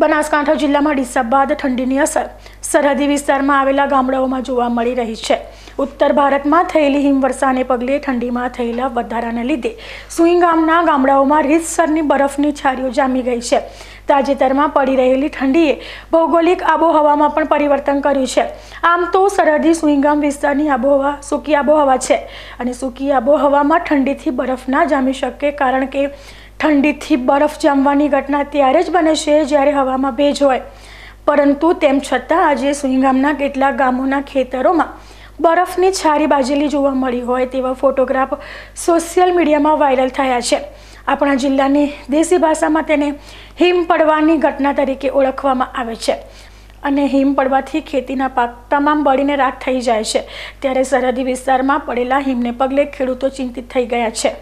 બનાસકાંઠા જિલ્લામાં ડીસા બાદ ઠંડીની અસર. સરહદી વિસ્તારમાં આવેલા ગામડાઓમાં જોવા મળી રહી છે. ઉત્તર ભારતમાં થયેલી હિમવર્ષાને પગલે ઠંડીમાં થયેલા વધારાને લીધે સુઈ ગામના ગામડાઓમાં રીતસરની બરફની છારીઓ જામી ગઈ છે. તાજેતરમાં પડી રહેલી ઠંડીએ ભૌગોલિક આબોહવામાં પણ પરિવર્તન કર્યું છે. આમ તો સરહદી સુઈગામ વિસ્તારની આબોહવા સૂકી આબોહવા છે અને સૂકી આબોહવામાં ઠંડીથી બરફ ના જામી શકે કારણ કે ઠંડીથી બરફ જામવાની ઘટના ત્યારે જ બને છે જ્યારે હવામાં ભેજ હોય. પરંતુ તેમ છતાં આજે સુઈગામના કેટલાક ગામોના ખેતરોમાં બરફની છારી બાજેલી જોવા મળી હોય તેવા ફોટોગ્રાફ સોશિયલ મીડિયામાં વાયરલ થયા છે. આપણા જિલ્લાની દેશી ભાષામાં તેને હિમ પડવાની ઘટના તરીકે ઓળખવામાં આવે છે. અને હિમ પડવાથી ખેતીના પાક તમામ બળીને રાખ થઈ જાય છે. ત્યારે સરહદી વિસ્તારમાં પડેલા હિમને પગલે ખેડૂતો ચિંતિત થઈ ગયા છે.